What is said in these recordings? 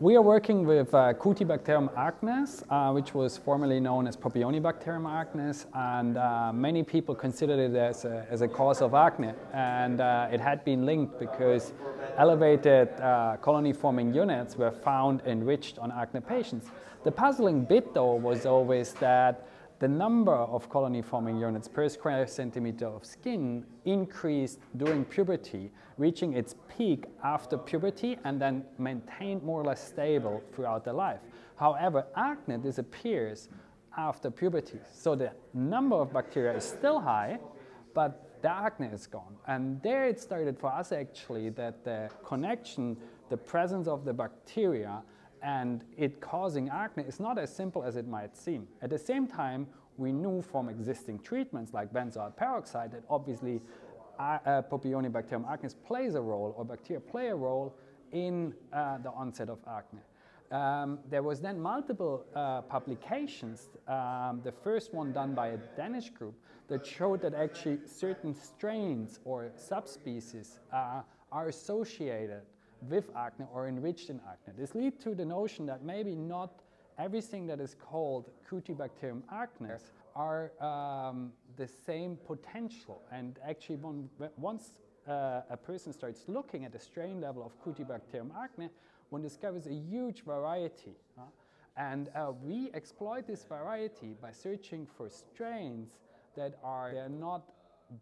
We are working with uh, Cutibacterium acnes, uh, which was formerly known as Propionibacterium acnes, and uh, many people considered it as a, as a cause of acne. And uh, it had been linked because elevated uh, colony-forming units were found enriched on acne patients. The puzzling bit, though, was always that the number of colony forming units per square centimeter of skin increased during puberty, reaching its peak after puberty and then maintained more or less stable throughout the life. However, acne disappears after puberty. So the number of bacteria is still high, but the acne is gone. And there it started for us actually that the connection, the presence of the bacteria and it causing acne is not as simple as it might seem. At the same time, we knew from existing treatments like benzoyl peroxide that obviously uh, uh, Propionibacterium acnes plays a role or bacteria play a role in uh, the onset of acne. Um, there was then multiple uh, publications, um, the first one done by a Danish group that showed that actually certain strains or subspecies uh, are associated with acne or enriched in acne. This leads to the notion that maybe not everything that is called Cutibacterium acnes are um, the same potential. And actually, one, once uh, a person starts looking at the strain level of Cutibacterium acne, one discovers a huge variety. And uh, we exploit this variety by searching for strains that are not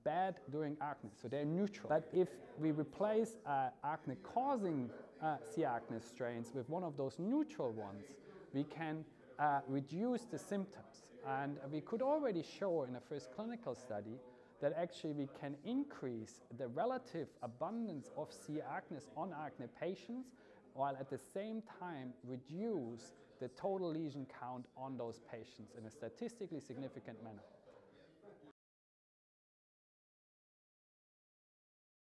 bad during acne, so they're neutral. But if we replace uh, acne-causing uh, C. acnes strains with one of those neutral ones, we can uh, reduce the symptoms. And we could already show in a first clinical study that actually we can increase the relative abundance of C. acnes on acne patients while at the same time reduce the total lesion count on those patients in a statistically significant manner.